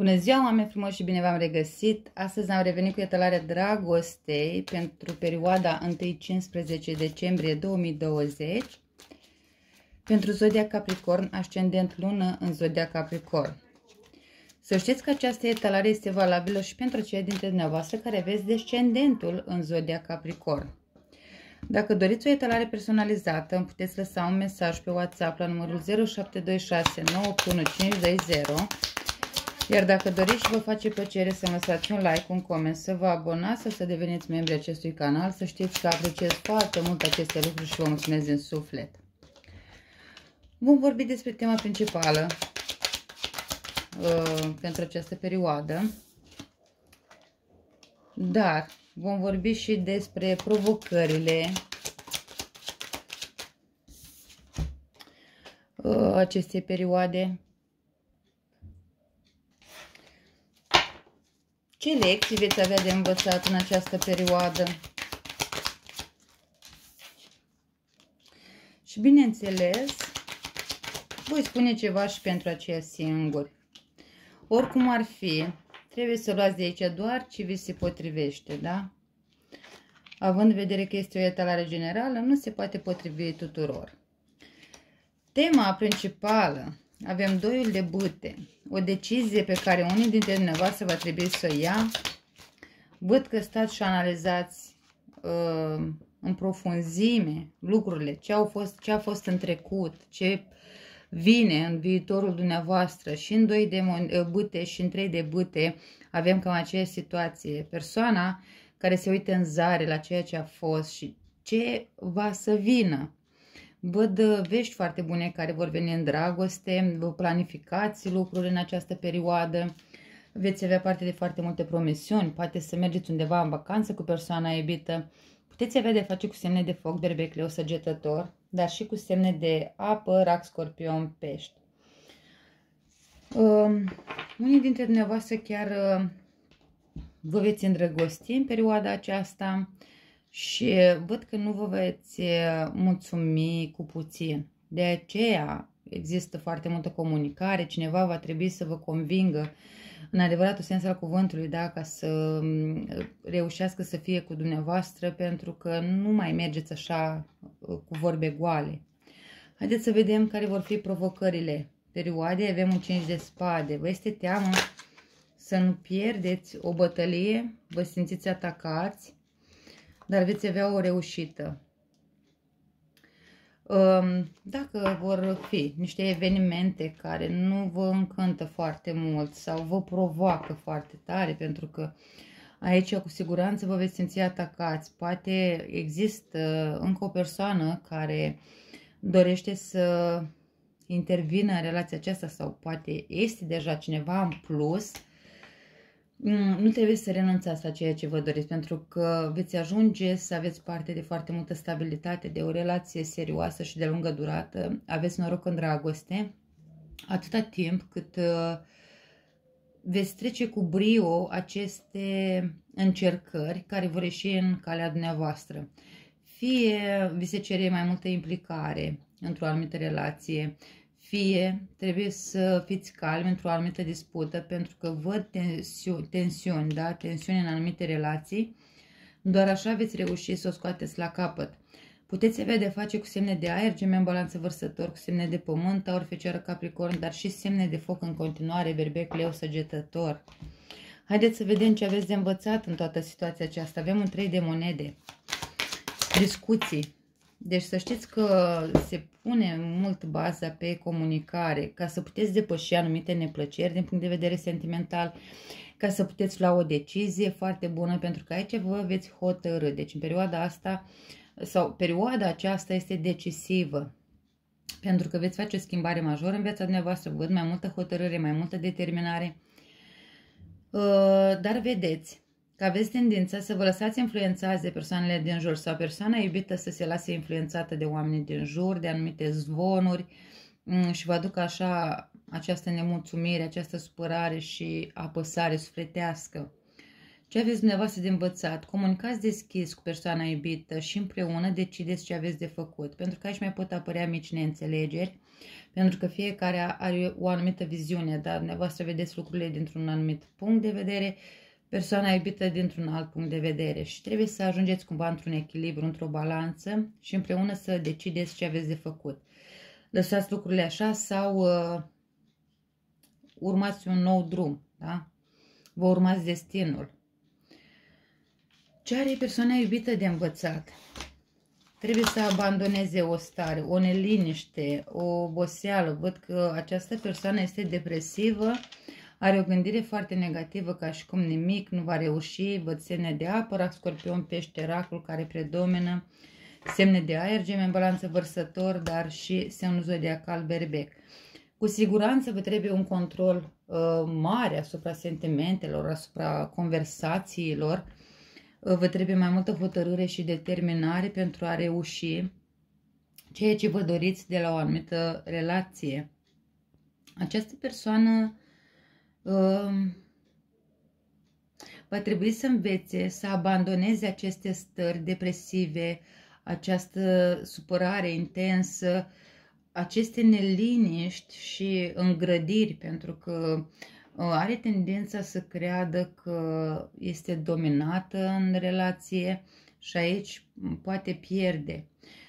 Bună ziua, oameni frumoși și bine v-am regăsit! Astăzi am revenit cu etalarea dragostei pentru perioada 1-15 decembrie 2020 pentru Zodia Capricorn, ascendent lună în Zodia Capricorn. Să știți că această etalare este valabilă și pentru cei dintre dumneavoastră care aveți descendentul în Zodia Capricorn. Dacă doriți o etalare personalizată, îmi puteți lăsa un mesaj pe WhatsApp la numărul 0726 91520 iar dacă doriți și vă face plăcere să lăsați un like, un coment, să vă abonați sau să deveniți membri acestui canal, să știți că apreciez foarte mult aceste lucruri și vă mulțumesc din suflet. Vom vorbi despre tema principală uh, pentru această perioadă, dar vom vorbi și despre provocările uh, acestei perioade Ce lecții veți avea de învățat în această perioadă? Și bineînțeles, voi spune ceva și pentru aceia singuri. Oricum ar fi, trebuie să luați de aici doar ce vi se potrivește, da? Având în vedere că este o etalare generală, nu se poate potrivi tuturor. Tema principală avem doiul de bute. O decizie pe care unii dintre dumneavoastră va trebui să o ia. Văd că stați și analizați uh, în profunzime lucrurile, ce, au fost, ce a fost în trecut, ce vine în viitorul dumneavoastră și în doi de uh, bute și în trei de bute avem cam aceeași situație. Persoana care se uită în zare la ceea ce a fost și ce va să vină. Văd uh, vești foarte bune care vor veni în dragoste, vă planificați lucruri în această perioadă, veți avea parte de foarte multe promisiuni, poate să mergeți undeva în vacanță cu persoana iubită, puteți avea de face cu semne de foc, berbec, leu, săgetător, dar și cu semne de apă, rac, scorpion, pești. Uh, unii dintre dumneavoastră chiar uh, vă veți îndrăgosti în perioada aceasta, și văd că nu vă veți mulțumi cu puțin. De aceea există foarte multă comunicare, cineva va trebui să vă convingă în adevăratul sens al cuvântului, da, ca să reușească să fie cu dumneavoastră, pentru că nu mai mergeți așa cu vorbe goale. Haideți să vedem care vor fi provocările perioade. Avem un 5 de spade. Vă este teamă să nu pierdeți o bătălie, vă simțiți atacați, dar veți avea o reușită. Um, dacă vor fi niște evenimente care nu vă încântă foarte mult sau vă provoacă foarte tare, pentru că aici cu siguranță vă veți simți atacați. Poate există încă o persoană care dorește să intervină în relația aceasta sau poate este deja cineva în plus Mm, nu trebuie să renunțați la ceea ce vă doriți, pentru că veți ajunge să aveți parte de foarte multă stabilitate, de o relație serioasă și de lungă durată. Aveți noroc în dragoste, atâta timp cât uh, veți trece cu brio aceste încercări care vor ieși în calea dumneavoastră. Fie vi se cere mai multă implicare într-o anumită relație, fie trebuie să fiți calmi într-o anumită dispută, pentru că văd tensiuni, tensiuni, da? tensiuni în anumite relații, doar așa veți reuși să o scoateți la capăt. Puteți avea de face cu semne de aer, gemeni balanță vărsător, cu semne de pământ, aur, fecioară, capricorn, dar și semne de foc în continuare, berbec, leu, săgetător. Haideți să vedem ce aveți de învățat în toată situația aceasta. Avem un 3 de monede, discuții, deci să știți că se pune mult baza pe comunicare ca să puteți depăși anumite neplăceri din punct de vedere sentimental, ca să puteți lua o decizie foarte bună, pentru că aici vă veți hotărâ. Deci în perioada asta sau perioada aceasta este decisivă pentru că veți face o schimbare majoră în viața dumneavoastră, văd mai multă hotărâre, mai multă determinare. Uh, dar vedeți, că aveți tendința să vă lăsați influențați de persoanele din jur sau persoana iubită să se lase influențată de oamenii din jur, de anumite zvonuri mm, și vă aduc așa această nemulțumire, această supărare și apăsare sufletească. Ce aveți dumneavoastră de învățat? Comunicați deschis cu persoana iubită și împreună decideți ce aveți de făcut. Pentru că aici mai pot apărea mici neînțelegeri, pentru că fiecare are o anumită viziune, dar dumneavoastră vedeți lucrurile dintr-un anumit punct de vedere, persoana iubită dintr-un alt punct de vedere și trebuie să ajungeți cumva într-un echilibru, într-o balanță și împreună să decideți ce aveți de făcut. Lăsați lucrurile așa sau uh, urmați un nou drum, da? Vă urmați destinul. Ce are persoana iubită de învățat? Trebuie să abandoneze o stare, o neliniște, o oboseală. Văd că această persoană este depresivă, are o gândire foarte negativă, ca și cum nimic nu va reuși. Văd semne de apă, scorpion, pește, racul care predomină, semne de aer, geme în balanță vărsător, dar și semnul zodiacal berbec. Cu siguranță vă trebuie un control uh, mare asupra sentimentelor, asupra conversațiilor, vă trebuie mai multă hotărâre și determinare pentru a reuși ceea ce vă doriți de la o anumită relație. Această persoană uh, va trebui să învețe să abandoneze aceste stări depresive, această supărare intensă, aceste neliniști și îngrădiri, pentru că are tendința să creadă că este dominată în relație și aici poate pierde.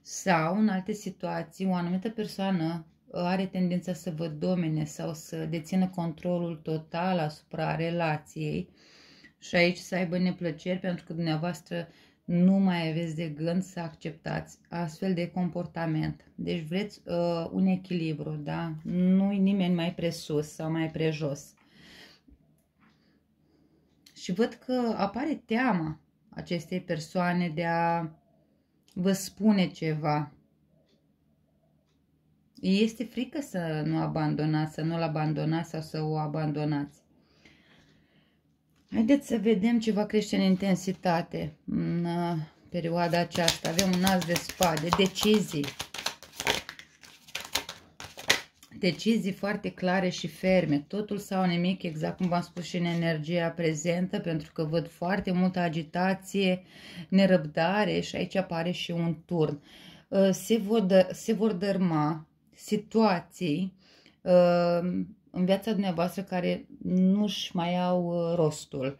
Sau, în alte situații, o anumită persoană are tendința să vă domine sau să dețină controlul total asupra relației și aici să aibă neplăceri pentru că dumneavoastră nu mai aveți de gând să acceptați astfel de comportament. Deci vreți uh, un echilibru, da? Nu-i nimeni mai presus sau mai prejos. Și văd că apare teama acestei persoane de a vă spune ceva. Este frică să nu abandonați, să nu-l abandonați sau să o abandonați. Haideți să vedem ce va crește în intensitate în uh, perioada aceasta. Avem un as de spade, decizii decizii foarte clare și ferme, totul sau nimic, exact cum v-am spus și în energia prezentă, pentru că văd foarte multă agitație, nerăbdare și aici apare și un turn. Uh, se vor, se vor dărma situații uh, în viața dumneavoastră care nu-și mai au uh, rostul.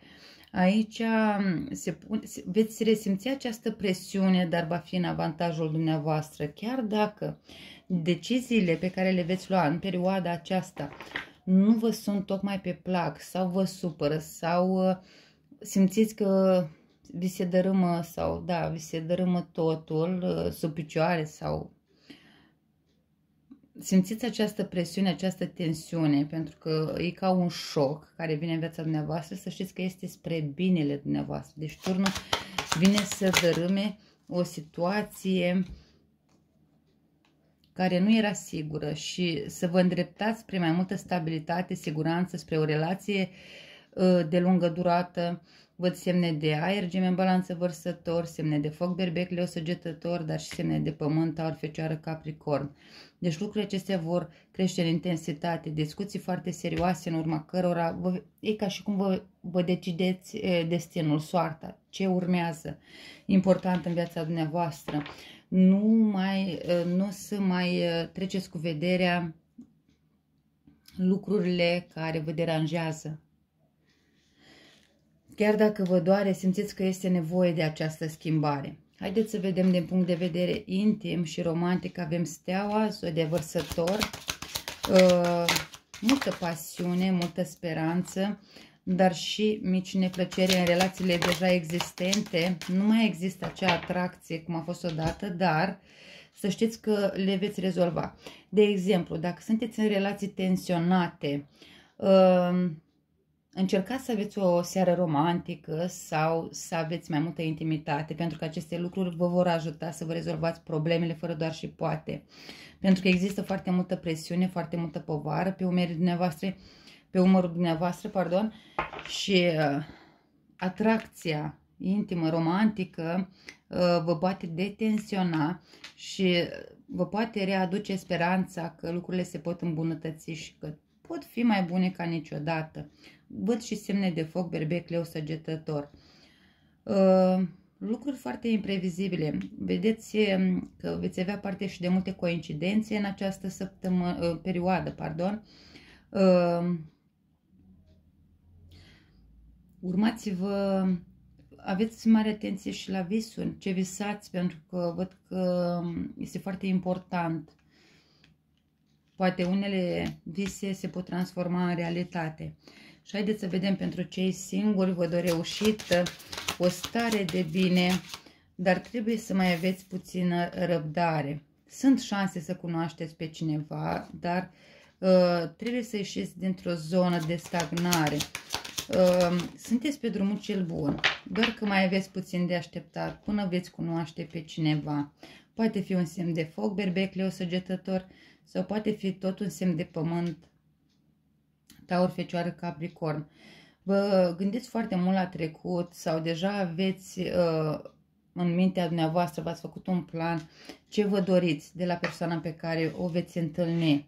Aici um, se pune, veți resimți această presiune, dar va fi în avantajul dumneavoastră, chiar dacă deciziile pe care le veți lua în perioada aceasta nu vă sunt tocmai pe plac sau vă supără sau uh, simțiți că vi se dărâmă sau da, vi se dărâmă totul uh, sub picioare sau simțiți această presiune, această tensiune, pentru că e ca un șoc care vine în viața dumneavoastră, să știți că este spre binele dumneavoastră. Deci turnul vine să dărâme o situație care nu era sigură și să vă îndreptați spre mai multă stabilitate, siguranță, spre o relație ă, de lungă durată, văd semne de aer, geme în balanță vărsător, semne de foc, berbec, leu săgetător, dar și semne de pământ, aur, fecioară, capricorn. Deci lucrurile acestea vor crește în intensitate, discuții foarte serioase în urma cărora vă, e ca și cum vă, vă decideți destinul, soarta, ce urmează, important în viața dumneavoastră nu, mai, ă, nu să mai ă, treceți cu vederea lucrurile care vă deranjează. Chiar dacă vă doare, simțiți că este nevoie de această schimbare. Haideți să vedem din punct de vedere intim și romantic. Avem steaua, de vărsător, uh, multă pasiune, multă speranță, dar și mici neplăceri în relațiile deja existente. Nu mai există acea atracție cum a fost odată, dar să știți că le veți rezolva. De exemplu, dacă sunteți în relații tensionate, uh, încercați să aveți o seară romantică sau să aveți mai multă intimitate, pentru că aceste lucruri vă vor ajuta să vă rezolvați problemele fără doar și poate. Pentru că există foarte multă presiune, foarte multă povară pe umerii dumneavoastră, pe umărul dumneavoastră, pardon, și uh, atracția intimă, romantică, uh, vă poate detensiona și vă poate readuce speranța că lucrurile se pot îmbunătăți și că pot fi mai bune ca niciodată. Văd și semne de foc, berbec, leu, săgetător. Uh, lucruri foarte imprevizibile. Vedeți um, că veți avea parte și de multe coincidențe în această săptămână, uh, perioadă, pardon. Uh, urmați-vă, aveți mare atenție și la visuri, ce visați, pentru că văd că um, este foarte important. Poate unele vise se pot transforma în realitate. Și haideți să vedem pentru cei singuri, văd o reușită, o stare de bine, dar trebuie să mai aveți puțină răbdare. Sunt șanse să cunoașteți pe cineva, dar uh, trebuie să ieșiți dintr-o zonă de stagnare. Uh, sunteți pe drumul cel bun, doar că mai aveți puțin de așteptat până veți cunoaște pe cineva. Poate fi un semn de foc, berbec, leu, săgetător, sau poate fi tot un semn de pământ, taur, fecioară, capricorn. Vă gândiți foarte mult la trecut sau deja aveți uh, în mintea dumneavoastră, v-ați făcut un plan, ce vă doriți de la persoana pe care o veți întâlni.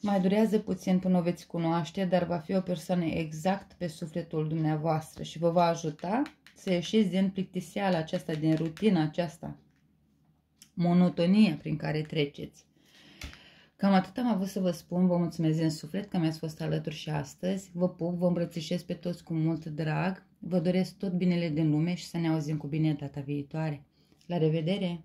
Mai durează puțin până o veți cunoaște, dar va fi o persoană exact pe sufletul dumneavoastră și vă va ajuta să ieșiți din plictiseala aceasta, din rutina aceasta, monotonia prin care treceți. Cam atât am avut să vă spun, vă mulțumesc din suflet că mi-ați fost alături și astăzi. Vă pup, vă îmbrățișez pe toți cu mult drag. Vă doresc tot binele din lume și să ne auzim cu bine data viitoare. La revedere!